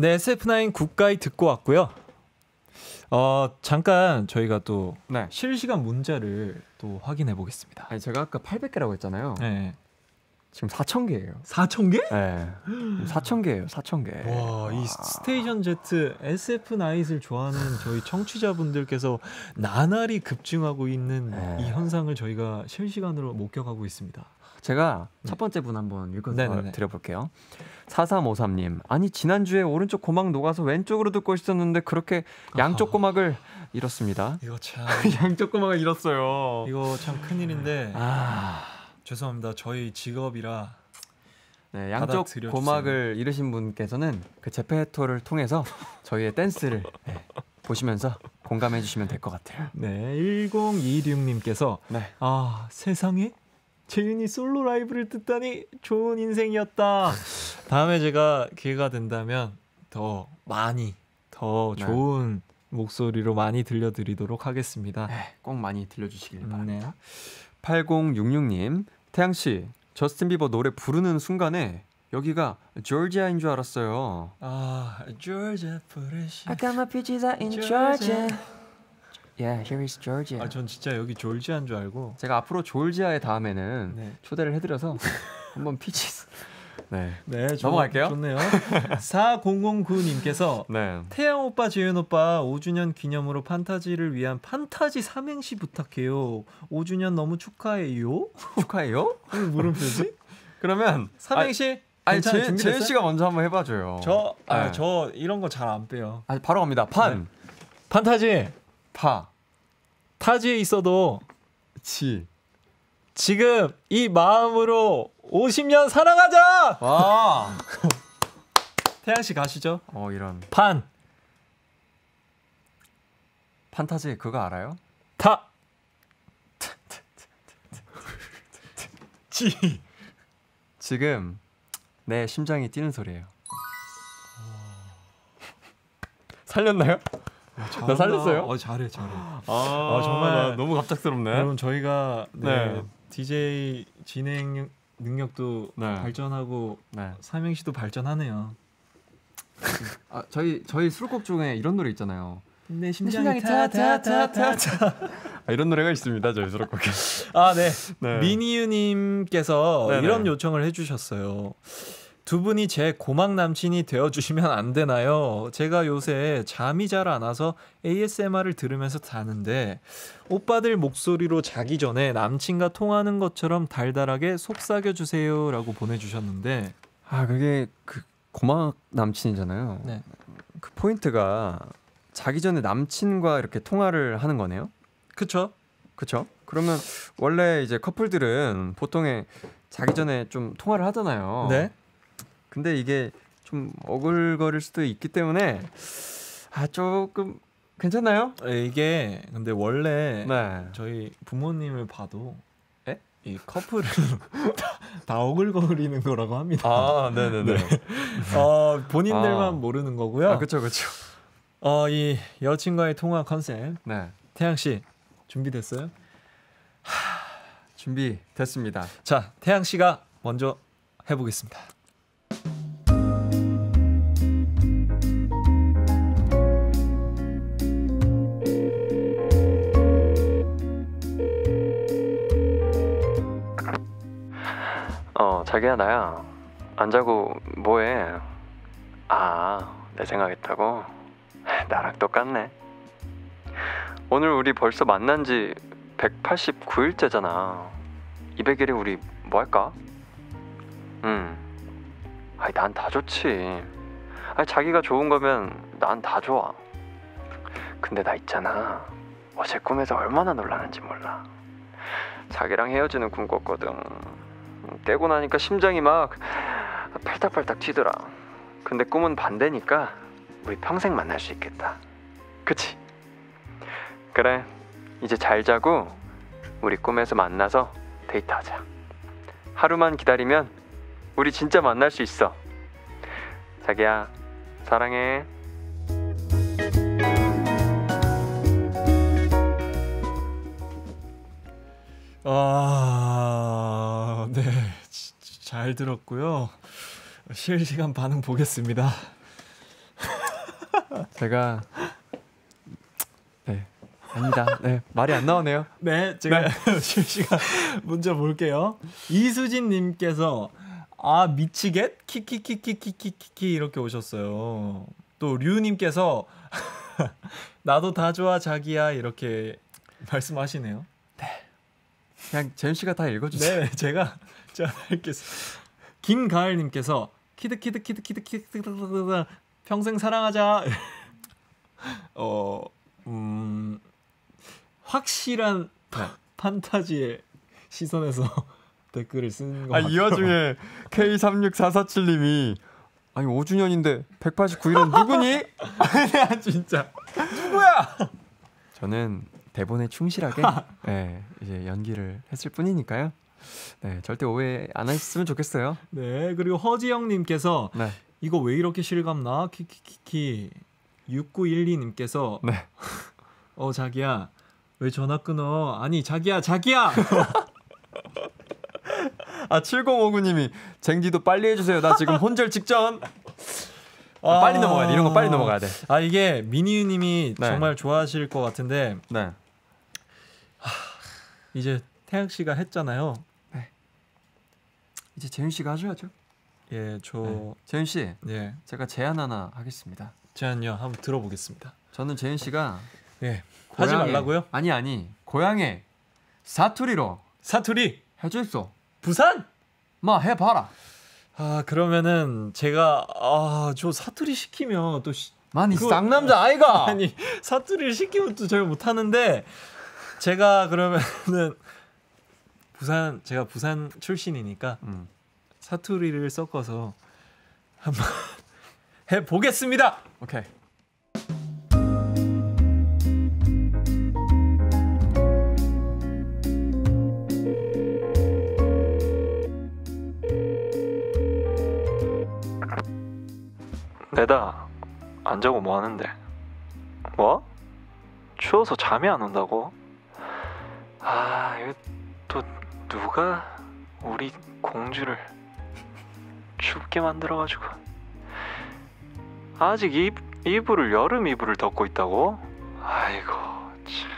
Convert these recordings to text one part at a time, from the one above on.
네, SF9 국가에 듣고 왔고요. 어, 잠깐 저희가 또 네. 실시간 문자를 또 확인해 보겠습니다. 아니 제가 아까 800개라고 했잖아요. 네. 지금 4,000개예요. 4,000개? 네. 4,000개예요. 4,000개. 와, 이 스테이션 Z SF 나잇을 좋아하는 저희 청취자분들께서 나날이 급증하고 있는 네. 이 현상을 저희가 실시간으로 목격하고 있습니다. 제가 네. 첫 번째 분 한번 읽어 네네네. 드려볼게요. 4353님. 아니, 지난주에 오른쪽 고막 녹아서 왼쪽으로 듣고 있었는데 그렇게 양쪽. 고막을 잃었습니다. 이거 참 양쪽 고막을 잃었어요. 이거 참 큰일인데 아. 죄송합니다. 저희 직업이라 네, 양쪽. 고막을 잃으신 분께서는 그 제페토를 통해서 저희의 댄스를 네, 보시면서 공감해 주시면 될 것 같아요. 네, 1026님께서 네. 아, 세상에 재윤이 솔로 라이브를 듣다니 좋은 인생이었다. 다음에 제가 기회가 된다면 더 많이 더 네. 좋은 목소리로 많이 들려드리도록 하겠습니다. 네, 꼭 많이 들려주시길 음, 바랍니다. 네. 8066님, 태양 씨, 저스틴 비버 노래 부르는 순간에 여기가 조지아인 줄 알았어요. 아, 조지아 프레시. got my peaches out in Georgia. Yeah, here is Georgia. 아, 전 진짜 여기 졸지아인 줄 알고. 제가 앞으로 졸지아의 다음에는 네. 초대를 해드려서 한번 peaches. 네. 네, 좋- 넘어갈게요. 좋네요. 4009님께서 네. 태양 오빠, 재윤 오빠 5주년 기념으로 판타지를 위한 판타지 삼행시 부탁해요. 5주년 너무 축하해요. 축하해요. 물음표지? 그러면 삼행시 아니 괜찮아요? 재, 준비됐어요? 재윤 씨가 먼저 한번 해봐줘요. 저, 아, 네. 저 이런 거 잘 안 빼요. 아, 바로 갑니다. 판, 판타지 파, 타지에 있어도 지. 지금 이 마음으로 50년 사랑하자. 와. 태양 씨 가시죠. 어 이런 판, 판타지 그거 알아요? 타, 지. 지금 내 심장이 뛰는 소리예요. 살렸나요? 나 살렸어요? 어, 잘해, 잘해. 아, 정말 나 너무 갑작스럽네. 여러분 저희가 네, 네. DJ 진행 능력도 네. 발전하고 네. 삼행시도 발전하네요. 아 저희 저희 수록곡 중에 이런 노래 있잖아요. 내 심장이 타타타타타. 아, 이런 노래가 있습니다. 저희 수록곡에. 아, 네. 네. 미니유 님께서 네네. 이런 요청을 해 주셨어요. 두 분이 제 고막 남친이 되어주시면 안 되나요? 제가 요새 잠이 잘 안 와서 ASMR을 들으면서 자는데 오빠들 목소리로 자기 전에 남친과 통하는 것처럼 달달하게 속삭여 주세요라고 보내주셨는데 아 그게 그 고막 남친이잖아요. 네. 그 포인트가 자기 전에 남친과 이렇게 통화를 하는 거네요. 그쵸? 그렇죠? 그러면 원래 이제 커플들은 보통에 자기 전에 좀 통화를 하잖아요. 네. 근데 이게 좀 어글거릴 수도 있기 때문에 아 조금 괜찮나요? 이게 근데 원래 네. 저희 부모님을 봐도 에? 이 커플은 다, 다 오글거리는 거라고 합니다. 아, 네네 네. 어, 본인들만 아. 모르는 거고요. 아, 그렇죠, 그렇죠. 어, 이 여친과의 통화 컨셉 네, 태양 씨 준비됐어요? 준비 됐습니다. 자, 태양 씨가 먼저 해보겠습니다. 자기야 나야. 안 자고 뭐해? 아, 내 생각했다고? 나랑 똑같네. 오늘 우리 벌써 만난 지 189일째잖아. 200일에 우리 뭐 할까? 응. 아이, 난 다 좋지. 아니, 자기가 좋은 거면 난 다 좋아. 근데 나 있잖아. 어제 꿈에서 얼마나 놀라는지 몰라. 자기랑 헤어지는 꿈 꿨거든. 음, 깨고 나니까 심장이 막 팔딱팔딱 튀더라. 근데 꿈은 반대니까 우리 평생 만날 수 있겠다. 그치? 그래. 이제 잘 자고 우리 꿈에서 만나서 데이트하자. 하루만 기다리면 우리 진짜 만날 수 있어. 자기야, 사랑해. 아, 잘 들었고요. 실시간 반응 보겠습니다. 제가 네 아니다. 네 말이 안 나오네요. 네, 제가 실시간 문자 볼게요. 이수진님께서 아 미치겠 키키키키키키키 이렇게 오셨어요. 또 류님께서 나도 다 좋아 자기야 이렇게 말씀하시네요. 그냥 재윤 씨가 다 읽어주세요. 네, 제가 제가 읽겠습니다. 김가을님께서 키드 키드 키드 키드 키드 키드 평생 사랑하자. 어, 음, 확실한 판타지의 시선에서 댓글을 쓰는 거. 아이 와중에 K36447님이 아니 5주년인데 189일은 누구니? 아니야 진짜 누구야? 저는 대본에 충실하게 네, 이제 연기를 했을 뿐이니까요. 네, 절대 오해 안 하셨으면 좋겠어요. 네, 그리고 허지영님께서 네, 이거 왜 이렇게 실감나? 키키키키 6912님께서 네. 어 자기야 왜 전화 끊어? 아니 자기야 자기야 아 7059님이 쟁디도 빨리 해주세요. 나 지금 혼절 직전. 아, 빨리 넘어가야 돼. 이런 거 빨리 넘어가야 돼. 아 이게 미니유님이 네. 정말 좋아하실 것 같은데 네. 이제 태양 씨가 했잖아요. 이제 재윤 씨가 하셔야죠. 예, 저 네. 재윤 씨, 예, 제가 제안 하나 하겠습니다. 제안요 한번 들어보겠습니다. 저는 재윤 씨가 예, 하지 고향에- 말라고요? 아니 아니 고향에 사투리로 사투리 해줄 수. 부산? 뭐 해봐라. 아 그러면은 제가 아저 사투리 시키면 또 시, 많이 그거- 쌍남자 아이가. 아니 사투리를 시키면 또 제가 못하는데 제가 그러면은 부산 제가 부산 출신이니까 음. 사투리를 섞어서 한번 해 보겠습니다. 오케이. 내다 안 자고 뭐 하는데? 뭐? 추워서 잠이 안 온다고? 아 이거 또 누가 우리 공주를 춥게 만들어가지고 아직 이, 이불을 여름 이불을 덮고 있다고? 아이고 참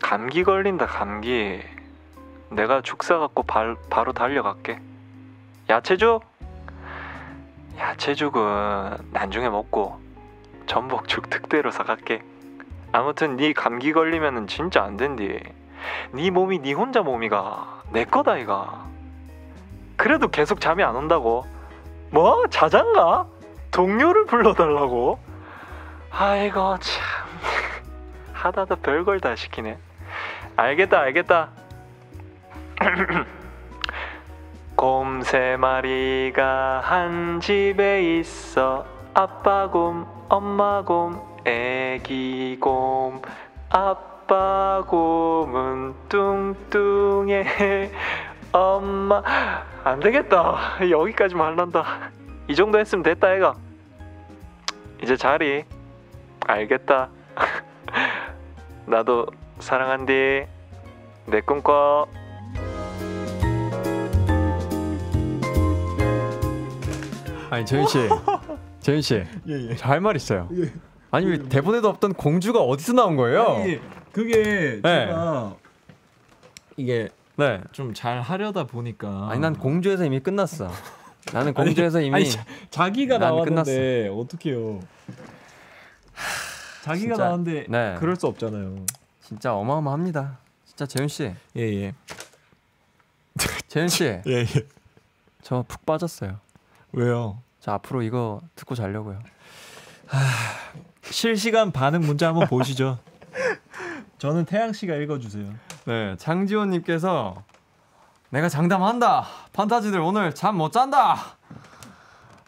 감기 걸린다 감기 내가 죽 사 갖고 발, 바로 달려갈게 야채죽? 야채죽은 나중에 먹고 전복죽 특대로 사갈게. 아무튼 네 감기 걸리면 은 진짜 안 된디. 네 몸이 네 혼자 몸이가 내 거다 이가. 그래도 계속 잠이 안 온다고. 뭐 자장가? 동료를 불러달라고? 아이고 참 하다도 별걸 다 시키네. 알겠다 알겠다. 곰 세 마리가 한 집에 있어 아빠 곰, 엄마 곰, 애기 곰 아빠 곰은 뚱뚱해. 엄마. 안 되겠다. 여기까지만 할란다. 이 정도 했으면 됐다 애가. 이제 자리. 알겠다. 나도 사랑한디. 내 꿈꿔. 아니 재윤 씨, 재윤 씨, 예 예. 할말 있어요. 예. 아니 왜 대본에도 없던 공주가 어디서 나온 거예요? 아니, 그게 네. 제가 이게 네. 좀 잘 하려다 보니까 아니 난 공주에서 이미 끝났어. 나는 공주에서 이미 아니, 자, 자기가 난 나왔는데 어떡해요? 자기가 진짜, 나왔는데 네. 그럴 수 없잖아요. 진짜 어마어마합니다. 진짜 재윤 씨, 예 예. 재윤 씨, 예 예. 저 푹 빠졌어요. 왜요? 저 앞으로 이거 듣고 자려고요. 실시간 반응 문자 한번 보시죠. 저는 태양 씨가 읽어주세요. 네, 장지원님께서 내가 장담한다. 판타지들 오늘 잠 못 잔다.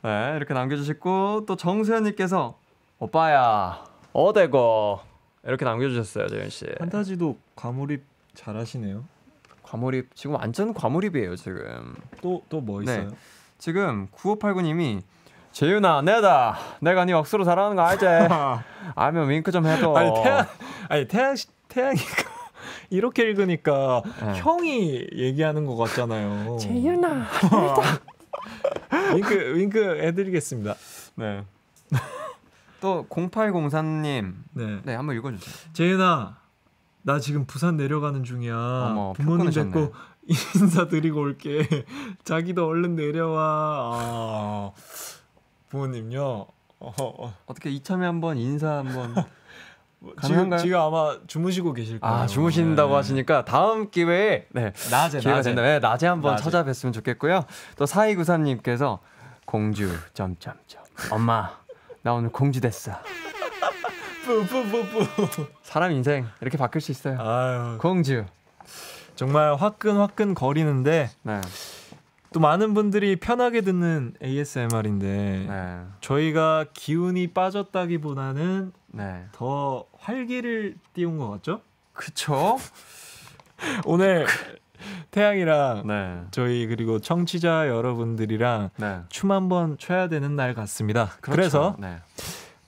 네, 이렇게 남겨주셨고 또 정수현님께서 오빠야 어대고 이렇게 남겨주셨어요, 재현 씨. 판타지도 과몰입 잘하시네요. 과몰입 지금 완전 과몰입이에요 지금. 또 또뭐 네. 있어요? 지금 9589님이 재윤아 내다 내가 네 억수로 잘하는 거 알지? 알면 윙크 좀 해도. 아니 태양 아니 태양 씨 태양이가 이렇게 읽으니까 네. 형이 얘기하는 것 같잖아요. 재윤아. 윙크 윙크 해드리겠습니다. 네. 또 0804님. 네. 네, 한번 읽어 주세요. 재윤아, 나 지금 부산 내려가는 중이야. 어머, 표 부모님. 뵙고 인사드리고 올게. 자기도 얼른 내려와. 아, 부모님요. 어, 어. 어떻게 이참에 한번 인사 한번 뭐 가능한가요? 지금, 지금 아마 주무시고 계실 거예요. 아, 주무신다고 네. 하시니까 다음 기회에 네. 낮에 기회가 낮에. 된다. 네, 낮에 한번 낮에. 찾아뵀으면 좋겠고요. 또 4293님께서 공주 점점점 엄마 나 오늘 공주 됐어. 뿌뿌뿌뿌. 사람 인생 이렇게 바뀔 수 있어요. 아유, 공주. 정말 화끈화끈 거리는데 네. 또 많은 분들이 편하게 듣는 ASMR인데 네. 저희가 기운이 빠졌다기보다는 네. 더 활기를 띄운 것 같죠? 그쵸? 오늘 태양이랑 네. 저희 그리고 청취자 여러분들이랑 네. 춤 한번 춰야 되는 날 같습니다. 그 그렇죠. 래서 네.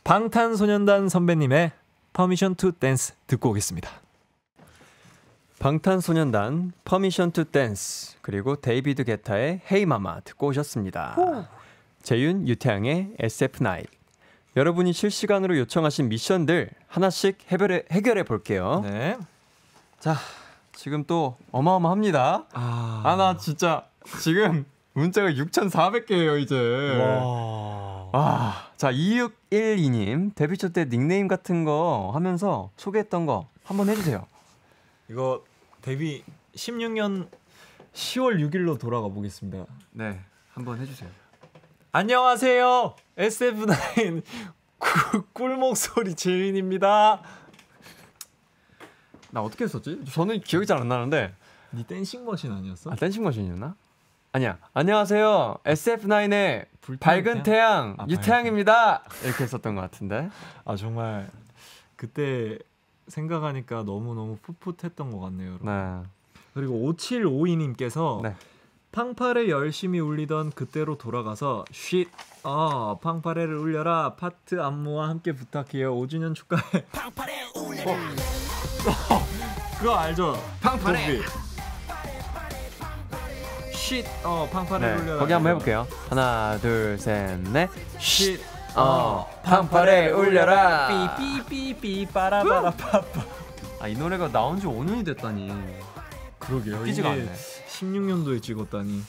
방탄소년단 선배님의 Permission to Dance 듣고 오겠습니다. 방탄소년단 Permission to Dance 그리고 데이비드 게타의 Hey Mama 듣고 오셨습니다. 재윤 유태양의 SF9 여러분이 실시간으로 요청하신 미션들 하나씩 해결해, 해결해 볼게요. 네. 자, 지금 또 어마어마합니다. 아, 아, 나 진짜 지금 문자가 6,400개예요, 이제. 와. 아, 자, 2612님 데뷔 초 때 닉네임 같은 거 하면서 소개했던 거 한번 해주세요. 이거 데뷔 16년 10월 6일로 돌아가 보겠습니다. 네, 한번 해주세요. 안녕하세요. SF9 꿀- 꿀 목소리 재윤입니다. 나 어떻게 했었지? 저는 기억이 잘 안 나는데. 니 dancing machine 아니었어? 아, dancing machine이었나? 아니야. 안녕하세요. SF9의 불타는 밝은 태양, 아, 유태양입니다. 이렇게 했었던 것 같은데. 아 정말 그때 생각하니까 너무 너무 풋풋했던 것 같네요. 여러분. 네. 그리고 5752님께서 네. 팡파레 열심히 울리던 그때로 돌아가서 쉿, 어 팡파레를 울려라 파트 안무와 함께 부탁해요 5주년 축하해. 팡파레 울려라. 어, 그거 알죠? 팡파레. 쉿, 어 팡파레 네. 울려라. 거기 한번 해 볼게요. 하나, 둘, 셋, 넷. 쉿, 어, 팡파레 울려라. 삐삐삐삐 빠라바라 파파. 아, 이 노래가 나온 지 5년이 됐다니. 그러게요. 이게 않네. 16년도에 찍었다니.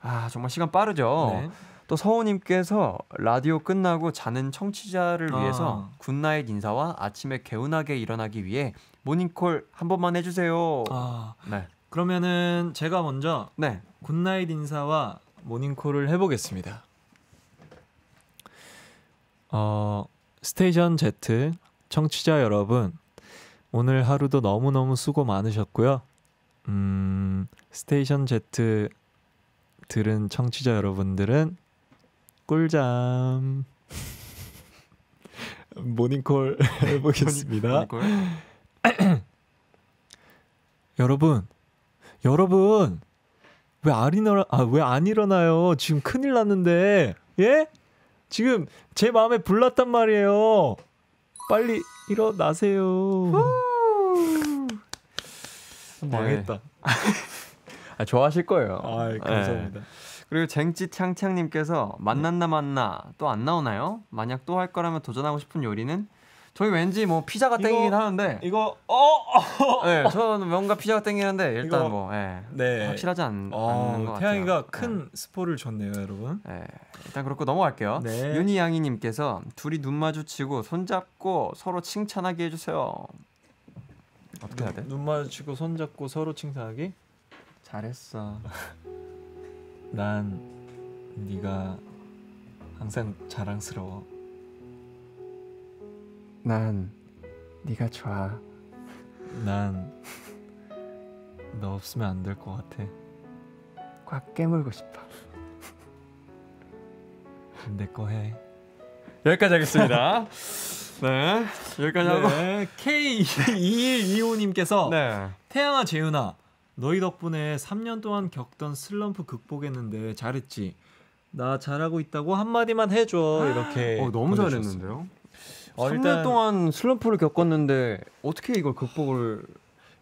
아, 정말 시간 빠르죠. 네. 또 서우님께서 라디오 끝나고 자는 청취자를 아. 위해서 good night 인사와 아침에 개운하게 일어나기 위해 모닝콜 한 번만 해주세요. 아 네. 그러면은 제가 먼저 네. good night 인사와 모닝콜을 해보겠습니다. 어, Station Z 청취자 여러분, 오늘 하루도 너무너무 수고 많으셨고요. 음, Station Z 들은 청취자 여러분들은 꿀잠. 모닝콜 해보겠습니다. 여러분, 여러분, 왜 안 일어나, 아, 왜 안 일어나요? 지금 큰일 났는데, 예? 지금 제 마음에 불났단 말이에요. 빨리 일어나세요. 망했다. 아, 좋아하실 거예요. 아, 감사합니다. 그리고 쟁찌 창창님께서 만났나 만나 또 안 나오나요? 만약 또 할 거라면 도전하고 싶은 요리는 저희 왠지 뭐 피자가 이거- 땡기긴 하는데 이거, 어, 네, 저는 뭔가 피자가 땡기는데 일단 이거- 뭐 예, 네. 확실하지 않, 않는 것 어, 같아요. 태양이가 네. 큰 스포를 줬네요, 여러분. 네, 일단 그렇고 넘어갈게요. 네. 윤희양이님께서 둘이 눈 마주치고 손잡고 서로 칭찬하게 해주세요. 어떻게 해야 돼? 눈 마주치고 손 잡고 서로 칭찬하기? 잘했어. 난 네가 항상 자랑스러워. 난 네가 좋아. 난 너 없으면 안 될 것 같아. 꽉 깨물고 싶어. 내 거 해. 여기까지 하겠습니다. 네, 여기까지 하고. 네, K2125님께서 네. 태양아 재윤아 너희 덕분에 3년 동안 겪던 슬럼프 극복했는데 잘했지. 나 잘하고 있다고 한마디만 해줘 이렇게. 어, 너무 보내주셨어요. 잘했는데요. 어, 3년 일단- 동안 슬럼프를 겪었는데 어떻게 이걸 극복을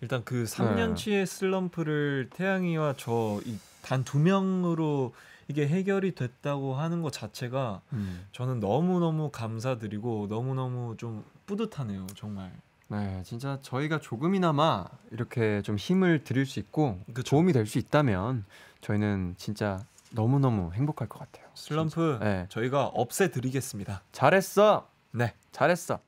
일단 그 3년치의 슬럼프를 태양이와 저 단 두 명으로 이게 해결이 됐다고 하는 것 자체가 음. 저는 너무 너무 감사드리고 너무 너무 좀 뿌듯하네요 정말. 네, 진짜 저희가 조금이나마 이렇게 좀 힘을 드릴 수 있고 그쵸. 도움이 될 수 있다면 저희는 진짜 너무 너무 행복할 것 같아요. 슬럼프 네. 저희가 없애드리겠습니다. 잘했어. 네. 잘했어.